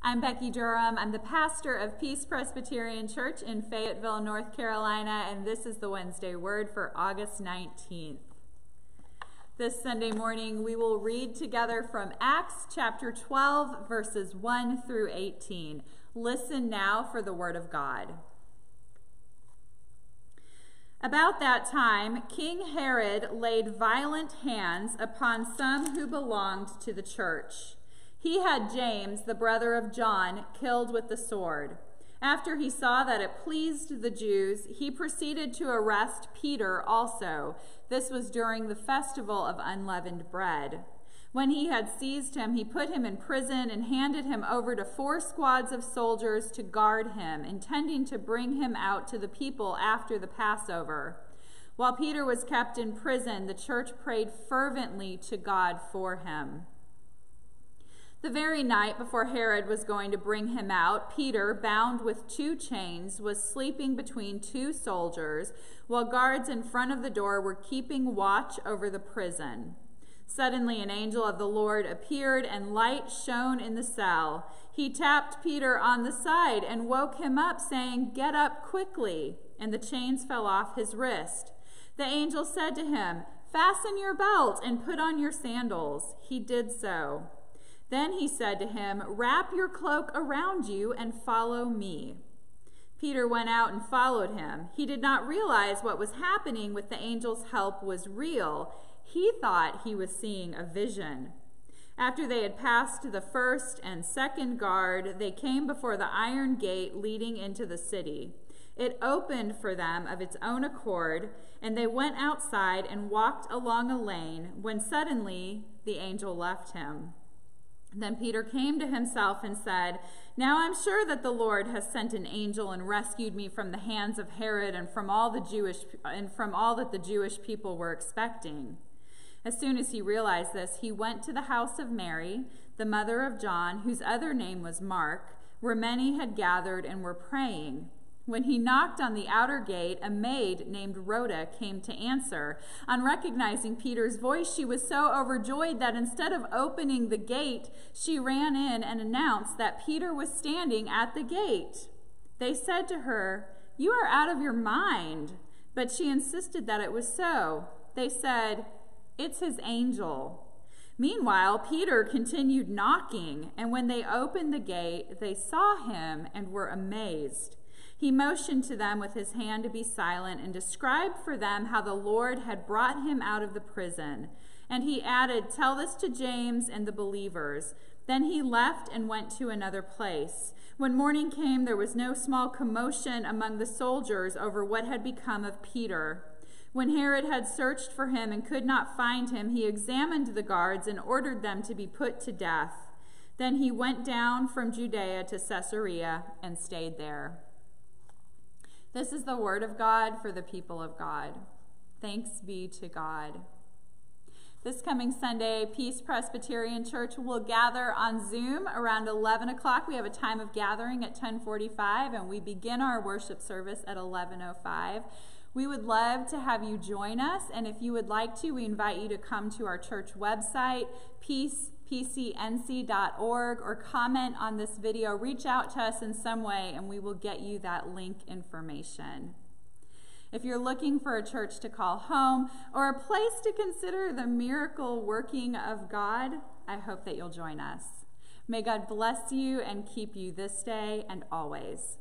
I'm Becky Durham. I'm the pastor of Peace Presbyterian Church in Fayetteville, North Carolina, and this is the Wednesday Word for August 19th. This Sunday morning, we will read together from Acts chapter 12, verses 1 through 18. Listen now for the Word of God. About that time, King Herod laid violent hands upon some who belonged to the church. He had James, the brother of John, killed with the sword. After he saw that it pleased the Jews, he proceeded to arrest Peter also. This was during the festival of unleavened bread. When he had seized him, he put him in prison and handed him over to four squads of soldiers to guard him, intending to bring him out to the people after the Passover. While Peter was kept in prison, the church prayed fervently to God for him. The very night before Herod was going to bring him out, Peter, bound with two chains, was sleeping between two soldiers, while guards in front of the door were keeping watch over the prison. Suddenly, an angel of the Lord appeared, and light shone in the cell. He tapped Peter on the side and woke him up, saying, Get up quickly. And the chains fell off his wrist. The angel said to him, Fasten your belt and put on your sandals. He did so. Then he said to him, Wrap your cloak around you and follow me. Peter went out and followed him. He did not realize what was happening with the angel's help was real. He thought he was seeing a vision. After they had passed the first and second guard, they came before the iron gate leading into the city. It opened for them of its own accord, and they went outside and walked along a lane when suddenly the angel left him. Then Peter came to himself and said, Now I'm sure that the Lord has sent an angel and rescued me from the hands of Herod and from all the Jewish and from all that the Jewish people were expecting. As soon as he realized this, he went to the house of Mary, the mother of John, whose other name was Mark, where many had gathered and were praying. When he knocked on the outer gate, a maid named Rhoda came to answer. On recognizing Peter's voice, she was so overjoyed that instead of opening the gate, she ran in and announced that Peter was standing at the gate. They said to her, You are out of your mind. But she insisted that it was so. They said, It's his angel. Meanwhile, Peter continued knocking, and when they opened the gate, they saw him and were amazed. He motioned to them with his hand to be silent and described for them how the Lord had brought him out of the prison. And he added, Tell this to James and the believers. Then he left and went to another place. When morning came, there was no small commotion among the soldiers over what had become of Peter. When Herod had searched for him and could not find him, he examined the guards and ordered them to be put to death. Then he went down from Judea to Caesarea and stayed there. This is the word of God for the people of God. Thanks be to God. This coming Sunday, Peace Presbyterian Church will gather on Zoom around 11 o'clock. We have a time of gathering at 1045, and we begin our worship service at 1105. We would love to have you join us, and if you would like to, we invite you to come to our church website, Peace pcnc.org, or comment on this video, reach out to us in some way and we will get you that link information. If you're looking for a church to call home or a place to consider the miracle working of God, I hope that you'll join us. May God bless you and keep you this day and always.